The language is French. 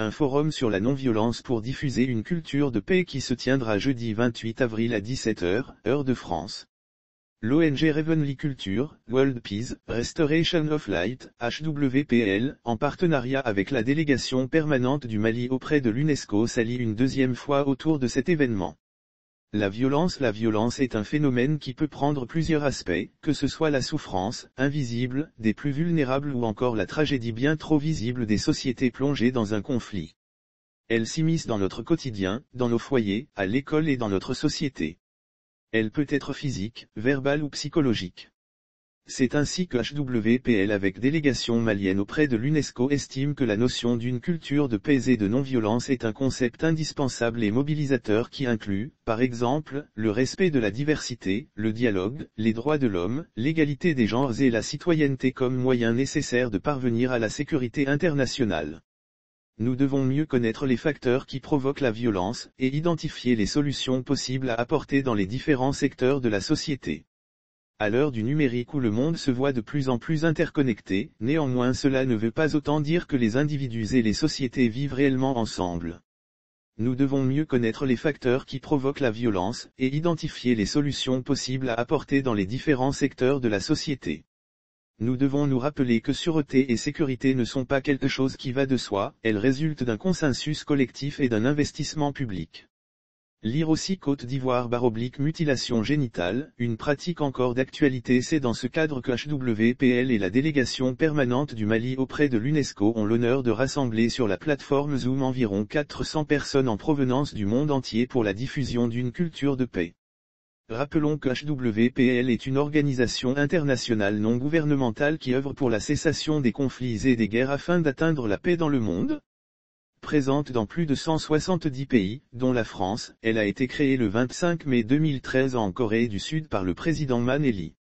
un forum sur la non-violence pour diffuser une culture de paix qui se tiendra jeudi 28 avril à 17h, heure de France. L'ONG Ravenly Culture, World Peace, Restoration of Light, HWPL, en partenariat avec la délégation permanente du Mali auprès de l'UNESCO s'allie une deuxième fois autour de cet événement. La violence La violence est un phénomène qui peut prendre plusieurs aspects, que ce soit la souffrance, invisible, des plus vulnérables ou encore la tragédie bien trop visible des sociétés plongées dans un conflit. Elle s'immisce dans notre quotidien, dans nos foyers, à l'école et dans notre société. Elle peut être physique, verbale ou psychologique. C'est ainsi que HWPL avec délégation malienne auprès de l'UNESCO estime que la notion d'une culture de paix et de non-violence est un concept indispensable et mobilisateur qui inclut, par exemple, le respect de la diversité, le dialogue, les droits de l'homme, l'égalité des genres et la citoyenneté comme moyen nécessaire de parvenir à la sécurité internationale. Nous devons mieux connaître les facteurs qui provoquent la violence, et identifier les solutions possibles à apporter dans les différents secteurs de la société. À l'heure du numérique où le monde se voit de plus en plus interconnecté, néanmoins cela ne veut pas autant dire que les individus et les sociétés vivent réellement ensemble. Nous devons mieux connaître les facteurs qui provoquent la violence, et identifier les solutions possibles à apporter dans les différents secteurs de la société. Nous devons nous rappeler que sûreté et sécurité ne sont pas quelque chose qui va de soi, elles résultent d'un consensus collectif et d'un investissement public. Lire aussi Côte d'Ivoire baroblique mutilation génitale, une pratique encore d'actualité c'est dans ce cadre que HWPL et la délégation permanente du Mali auprès de l'UNESCO ont l'honneur de rassembler sur la plateforme Zoom environ 400 personnes en provenance du monde entier pour la diffusion d'une culture de paix. Rappelons que HWPL est une organisation internationale non gouvernementale qui œuvre pour la cessation des conflits et des guerres afin d'atteindre la paix dans le monde, Présente dans plus de 170 pays, dont la France, elle a été créée le 25 mai 2013 en Corée du Sud par le président Maneli.